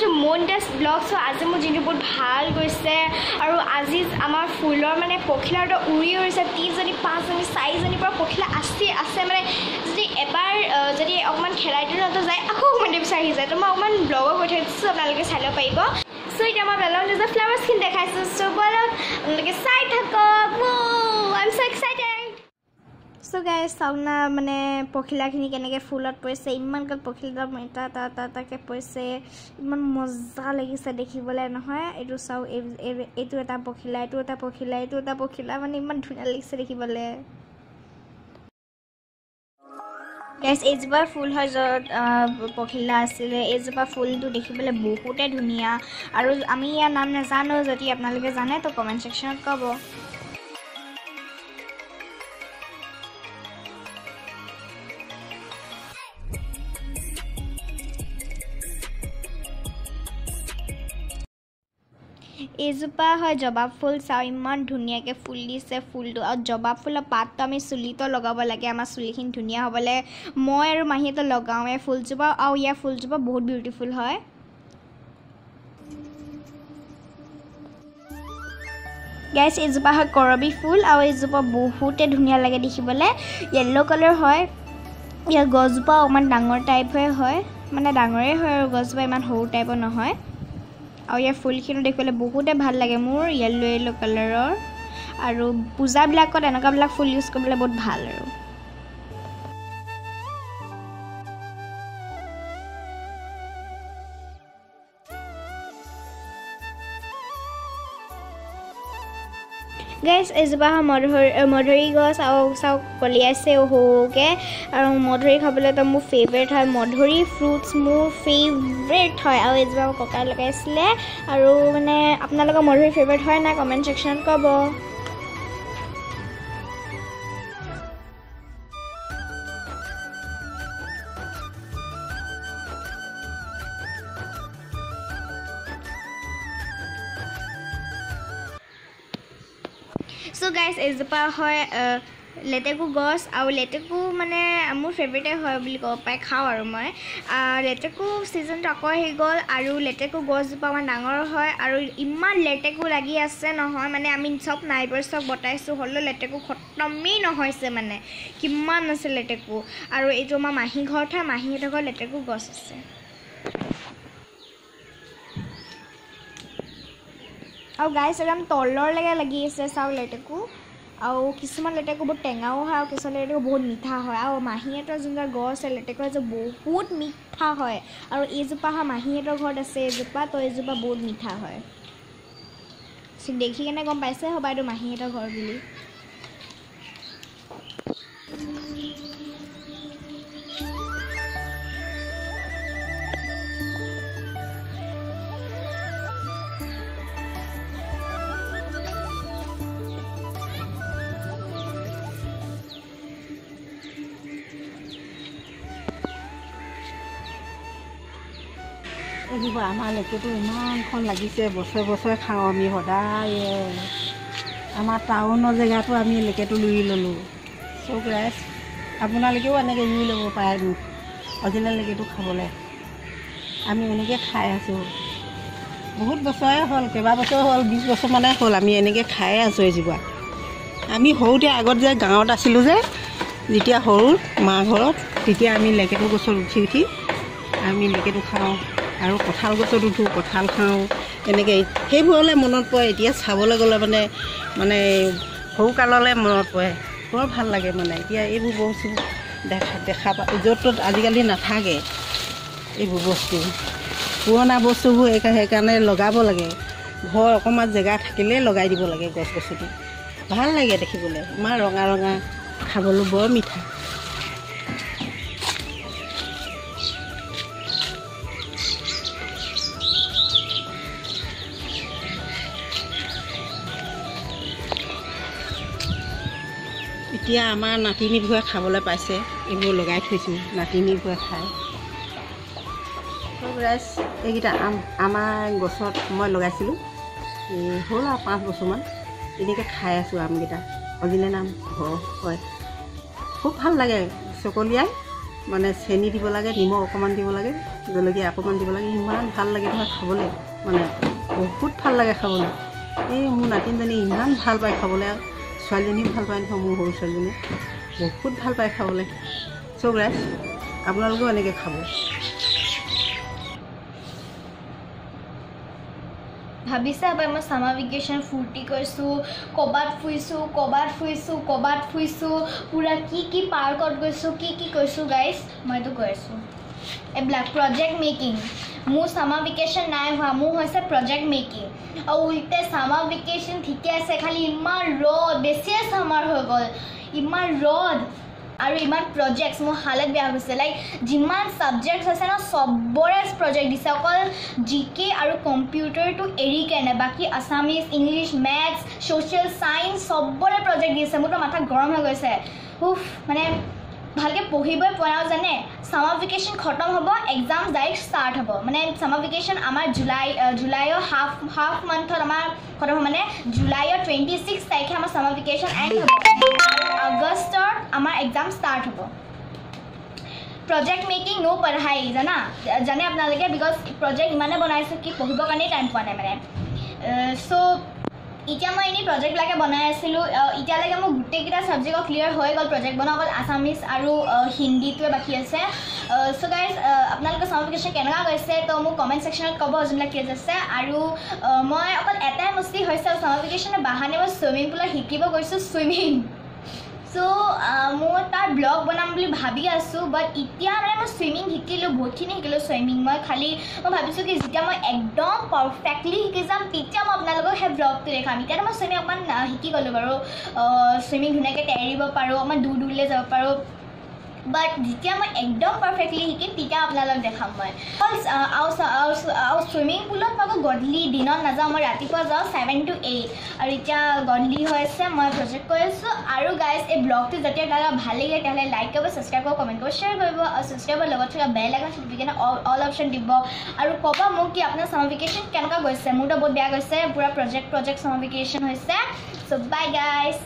Two মন does blog চ' আজি মোৰ দিনটো বহুত ভাল গৈছে। আৰু আজি আমাৰ ফুলৰ মানে পখিলাটো উৰি উৰিছে ত্ৰিছজনী পাঁচজনী চাৰিজনীৰ পৰা পখিলা আছে আছে মানে যদি এবাৰ যদি অকণমান খেলাই দিওঁতে যায় আকৌ অকণমান পিছত আহি যায়। তো মই অকণমান ব্লগো কৈ থৈ দিছোঁ আপোনালোকে চাই ল'ব পাৰিব। চ' এতিয়া মই বেলেগ নিজৰ ফ্লাৱাৰ্ছখিনি দেখাইছোঁ। চ' ব'লক আপোনালোকে চাই থাকক। আই এম চ' এক্সাইটেড চ' গাই চাওক না মানে পখিলাখিনি কেনেকৈ ফুলত পৰিছে ইমান গাল পখিলা এটা এটা এটা এটাকৈ পৰিছে। ইমান মজা লাগিছে দেখিবলৈ নহয়? এইটো চাওক এই- এই- এইটো এটা পখিলা এইটো এটা পখিলা এইটো এটা পখিলা মানে ইমান ধুনীয়া লাগিছে দেখিবলৈ। গেছ এইজোপা ফুল হয় য'ত পখিলা আছিলে এইজোপা ফুলটো দেখিবলৈ বহুতে ধুনীয়া। আৰু আমি ইয়াৰ নাম নাজানো যদি আপোনালোকে জানে তো কমেণ্ট ছেকশ্যনত ক'ব। এইজোপা হয় জবাব ফুল চাওঁ ইমান ধুনীয়াকৈ ফুল দিছে ফুলটো। আৰু জবাব ফুলৰ পাতটো আমি চুলিতো লগাব লাগে আমাৰ চুলিখিনি ধুনীয়া হ'বলৈ। মই আৰু মাহীয়েতো লগাওঁৱে ফুলজোপা আৰু ইয়াৰ ফুলজোপা বহুত বিউটিফুল হয়। গেছ এইজোপা হয় কৰবী ফুল আৰু এইজোপা বহুতে ধুনীয়া লাগে দেখিবলৈ। য়েল্ল' কালাৰ হয়। ইয়াৰ গছজোপা অকণমান ডাঙৰ টাইপহে হয়। মানে ডাঙৰেই হয় আৰু গছজোপা ইমান সৰু টাইপৰ নহয়। আৰু ইয়াৰ ফুলখিনিও দেখিবলৈ বহুতে ভাল লাগে মোৰ য়েল্ল' য়েল্ল' কালাৰৰ আৰু পূজাবিলাকত এনেকুৱাবিলাক ফুল ইউজ কৰিবলৈ বহুত ভাল আৰু। গেছ এজোপা মধুৰি মধুৰি গছ আৰু চাওক কলিয়াইছে সৰুকৈ আৰু মধুৰি খাবলৈতো মোৰ ফেভৰেট হয়। মধুৰি ফ্ৰুটছ মোৰ ফেভৰেট হয়। আৰু এজোপা ককাই লগাইছিলে। আৰু মানে আপোনালোকৰ মধুৰি ফেভৰেট হয় নাই কমেণ্ট ছেকশ্যনত ক'ব। চ' গাইজ এজোপা হয় লেটেকু গছ আৰু লেটেকু মানে মোৰ ফেভৰেটে হয় বুলি ক'ব পাৰি খাওঁ আৰু মই। লেটেকু ছিজনটো আকৌ আহি গ'ল আৰু লেটেকু গছজোপা আমাৰ ডাঙৰ হয় আৰু ইমান লেটেকু লাগি আছে নহয় মানে আমি চব নাইবৰ চব বটাইছোঁ হ'লেও লেটেকু খতমেই নহৈছে মানে। কিমান আছে লেটেকু। আৰু এইটো আমাৰ মাহী ঘৰত হয় মাহীহঁতৰ ঘৰত লেটেকু গছ আছে। আৰু গাইছ একদম তলৰলৈকে লাগি আছে চাওক লেটেকু আৰু কিছুমান লেটেকু বহুত টেঙাও হয় আৰু কিছুমান লেটেকু বহুত মিঠা হয়। আৰু মাহীহঁতৰ যোনবিলাক গছ আছে লেটেকু এজোপা বহুত মিঠা হয়। আৰু এইজোপা হয় মাহীহঁতৰ ঘৰত আছে এইজোপা তো এইজোপা বহুত মিঠা হয়। দেখি কেনে গম পাইছে হ'বা এইটো মাহীহঁতৰ ঘৰ বুলি। এজোপা আমাৰ লেকেটো ইমানখন লাগিছে বছৰে বছৰে খাওঁ আমি সদায়। আমাৰ টাউনৰ জেগাতো আমি লেকেটো ৰুই ল'লোঁ। চব ৰাইজ আপোনালোকেও এনেকৈ ৰুই ল'ব পাৰে অৰিজিনেল লেকেটো খাবলৈ। আমি এনেকৈ খাই আছোঁ। বহুত বছৰে হ'ল কেইবাবছৰ হ'ল বিছ বছৰমানে হ'ল আমি এনেকৈ খায়ে আছোঁ এজোপা আমি সৰুতে আগত যে গাঁৱত আছিলোঁ যে যেতিয়া সৰু মা ঘৰত তেতিয়া আমি লেকেটু গছত উঠি উঠি আমি লেকেটু খাওঁ। আৰু কঁঠাল গছত উঠোঁ কঁঠাল খাওঁ তেনেকৈ। সেইবোৰলৈ মনত পৰে। এতিয়া চাবলৈ গ'লে মানে মানে সৰুকাললৈ মনত পৰে। বৰ ভাল লাগে মানে। এতিয়া এইবোৰ বস্তু দেখা দেখা পা য'ত ত'ত আজিকালি নাথাকে এইবোৰ বস্তু। পুৰণা বস্তুবোৰ সেইকা- সেইকাৰণে লগাব লাগে। ঘৰ অকণমান জেগা থাকিলেই লগাই দিব লাগে গছ গছনি ভাল লাগে দেখিবলৈ। ইমান ৰঙা ৰঙা খাবলৈ বৰ মিঠা। এতিয়া আমাৰ নাতিনীবোৰে খাবলৈ পাইছে এইবোৰ লগাই থৈছোঁ নাতিনীবোৰে খায় ৰাইজ এইকেইটা আম আমাৰ গছত মই লগাইছিলোঁ। হ'ল আৰু পাঁচ বছৰমান এনেকৈ খাই আছোঁ আমকেইটা। অজিলে নাম ঘৰ হয়। খুব ভাল লাগে চকলিয়াই মানে চেনি দিব লাগে নিমখ অকণমান দিব লাগে জলকীয়া অকণমান দিব লাগে ইমান ভাল লাগে নহয় খাবলৈ মানে বহুত ভাল লাগে খাবলৈ। এই মোৰ নাতিনজনী ইমান ভাল পায় খাবলৈ আৰু ছোৱালীজনীও ভাল পায় নহয় মোৰ সৰু ছোৱালীজনীয়ে। বহুত ভাল পায় খাবলৈ। চব ৰাইজ আপোনালোকেও এনেকৈ খাব। ভাবিছে হপাই মই ছামাৰ ভেকেশ্যন ফূৰ্তি কৰিছোঁ ক'ৰবাত ফুৰিছোঁ ক'ৰবাত ফুৰিছোঁ ক'ৰবাত ফুৰিছোঁ পূৰা কি কি পাৰ্কত গৈছোঁ কি কি কৈছোঁ গাইজ মইতো কৈ আছোঁ। এইবিলাক প্ৰজেক্ট মেকিং মোৰ ছামাৰ ভেকেশ্যন নাই হোৱা মোৰ হৈছে প্ৰজেক্ট মেকিং আৰু উল্টে ছামাৰ ভেকেশ্যন ঠিকে আছে খালি ইমান ৰ'দ বেছিয়ে ছামাৰ হৈ গ'ল। ইমান ৰ'দ আৰু ইমান প্ৰজেক্টছ মোৰ হালত বেয়া হৈছে। লাইক যিমান ছাবজেক্টছ আছে ন চবৰে প্ৰজেক্ট দিছে। অকল জি কে আৰু কম্পিউটাৰটো এৰি কেনে বাকী Assamese English maths social science চবৰে প্ৰজেক্ট দিছে। মোৰতো মাথা গৰম হৈ গৈছে। উফ মানে ভালকৈ পঢ়িবই পৰা নাই জানে ছামাৰ ভেকেশ্যন খতম হ'ব এক্সাম ডাইৰেক্ট ষ্টাৰ্ট হ'ব। মানে ছামাৰ ভেকেশ্যন আমাৰ জুলাই জুলাইৰ হাফ হাফ মান্থত আমাৰ খতম হ'ব। মানে জুলাইৰ টুৱেণ্টি ছিক্স তাৰিখে আমাৰ ছামাৰ ভেকেশ্যন এণ্ড হ'ব। আগষ্টত আমাৰ এক্সাম ষ্টাৰ্ট হ'ব। প্ৰজেক্ট মেকিং নো পঢ়াই জানা? জানে আপোনালোকে? বিকজ প্ৰজেক্ট ইমানে বনাইছোঁ কি পঢ়িবৰ কাৰণেই টাইম পোৱা নাই মানে। চ' এতিয়া মই এনেই প্ৰজেক্টবিলাকে বনাই আছিলোঁ। এতিয়ালৈকে মোৰ গোটেইকেইটা ছাবজেক্টৰ ক্লিয়াৰ হৈ গ'ল প্ৰজেক্ট বনোৱা অকল আছামিজ আৰু হিন্দীটোৱে বাকী আছে। চ' গাইজ আপোনালোকৰ ছামাৰ ভেকেশ্যন কেনেকুৱা গৈছে তো মোক কমেণ্ট ছেকশ্যনত ক'ব যোনবিলাক কেজ আছে। আৰু মই অকল এটাই মস্তি হৈছে ছামাৰ ভেকেশ্যনৰ বাহানে মই চুইমিং পুলত শিকিব গৈছোঁ চুইমিং চ' মই তাৰ ব্লগ বনাম বুলি ভাবি আছোঁ বাট এতিয়া মানে মই চুইমিং শিকিলোঁ বহুতখিনি শিকিলোঁ চুইমিং মই খালি মই ভাবিছোঁ কি যেতিয়া মই একদম পাৰফেক্টলি শিকি যাম তেতিয়া মই আপোনালোকক সেই ব্লগটো দেখাম। এতিয়াতো মই চুইমিং অকণমান শিকি গ'লোঁ বাৰু। চুইমিং ধুনীয়াকৈ তেৰিব পাৰোঁ অকণমান দূৰ দূৰলৈ যাব পাৰোঁ। বাট যেতিয়া মই একদম পাৰফেক্টলি শিকিম তেতিয়া আপোনালোকক দেখাম মই। আৰু চুইমিং পুলত মই গধূলি দিনত নাযাওঁ মই ৰাতিপুৱা যাওঁ ছেভেন টু এইট আৰু এতিয়া গধূলি হৈ আছে মই প্ৰজেক্ট কৰি আছোঁ। আৰু গাইজ এই ব্লগটো যেতিয়া আপোনালোকক ভাল লাগিলে তেতিয়াহ'লে লাইক কৰিব ছাবস্ক্ৰাইব কৰিব কমেণ্ট কৰিব শ্বেয়াৰ কৰিব আৰু ছাবস্ক্ৰাইবৰ লগত থকা বেল আইকন কিনে অল অপশ্যন দিব। আৰু ক'ব মোক কি আপোনাৰ ছামাৰ ভেকেশ্যন কেনেকুৱা গৈছে? মোৰতো বহুত বেয়া গৈছে পূৰা প্ৰজেক্ট প্ৰজেক্ট ছামাৰ ভেকেশ্যন হৈছে। চ' বাই গাইজ